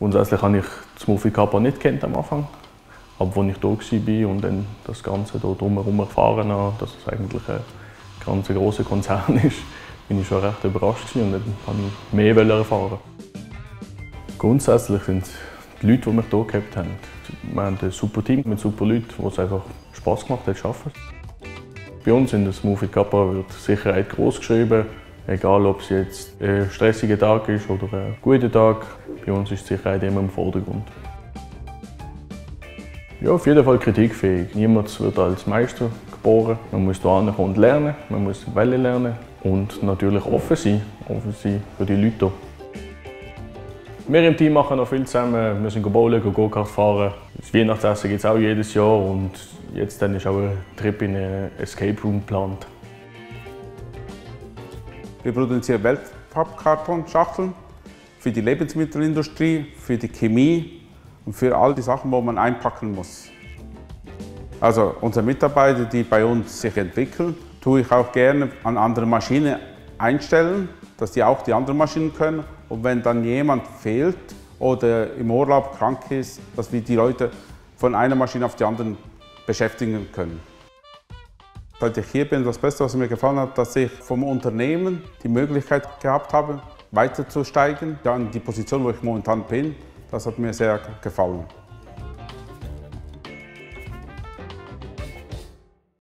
Grundsätzlich habe ich das Movie Kappa nicht kennt am Anfang. Aber als ich da war und dann das Ganze hier drumherum erfahren habe, dass es eigentlich ein ganz grosser Konzern ist, bin ich schon recht überrascht und dann habe ich mehr erfahren. Grundsätzlich sind die Leute, die wir hier gehabt haben, wir haben ein super Team mit super Leuten, wo es einfach Spass gemacht hat zu arbeiten. Bei uns in der Smoothie Kappa wird Sicherheit groß geschrieben. Egal, ob es jetzt ein stressiger Tag ist oder ein guter Tag, bei uns ist die Sicherheit immer im Vordergrund. Ja, auf jeden Fall kritikfähig. Niemand wird als Meister geboren. Man muss hier ankommen und lernen, man muss Welle lernen und natürlich offen sein, offen sein für die Leute. Wir im Team machen noch viel zusammen. Wir sind bowlen, Go-Kart fahren. Das Weihnachtsessen gibt es auch jedes Jahr und jetzt dann ist auch ein Trip in einen Escape Room geplant. Wir produzieren Weltfarbkartonschachteln für die Lebensmittelindustrie, für die Chemie und für all die Sachen, die man einpacken muss. Also unsere Mitarbeiter, die bei uns sich entwickeln, tue ich auch gerne an andere Maschinen einstellen, dass die auch die anderen Maschinen können. Und wenn dann jemand fehlt oder im Urlaub krank ist, dass wir die Leute von einer Maschine auf die andere beschäftigen können. Seit ich hier bin, das Beste, was mir gefallen hat, dass ich vom Unternehmen die Möglichkeit gehabt habe, weiterzusteigen, ja, die Position, wo ich momentan bin. Das hat mir sehr gefallen.